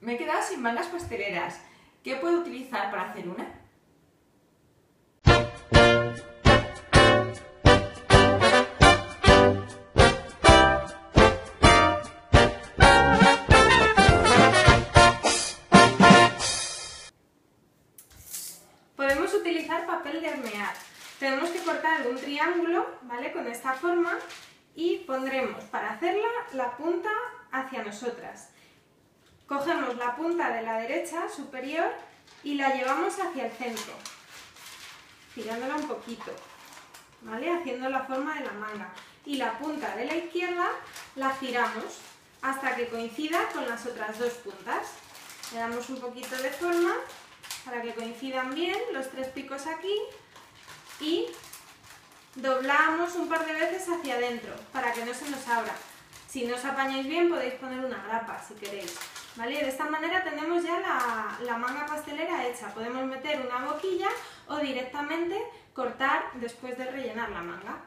Me he quedado sin mangas pasteleras. ¿Qué puedo utilizar para hacer una? Podemos utilizar papel de hornear. Tenemos que cortar un triángulo, ¿vale? Con esta forma y pondremos para hacerla la punta hacia nosotras. Cogemos la punta de la derecha superior y la llevamos hacia el centro, girándola un poquito, ¿vale? Haciendo la forma de la manga. Y la punta de la izquierda la giramos hasta que coincida con las otras dos puntas. Le damos un poquito de forma para que coincidan bien los tres picos aquí y doblamos un par de veces hacia adentro para que no se nos abra. Si no os apañáis bien podéis poner una grapa si queréis. ¿Vale? De esta manera tenemos ya la, la manga pastelera hecha. Podemos meter una boquilla o directamente cortar después de rellenar la manga.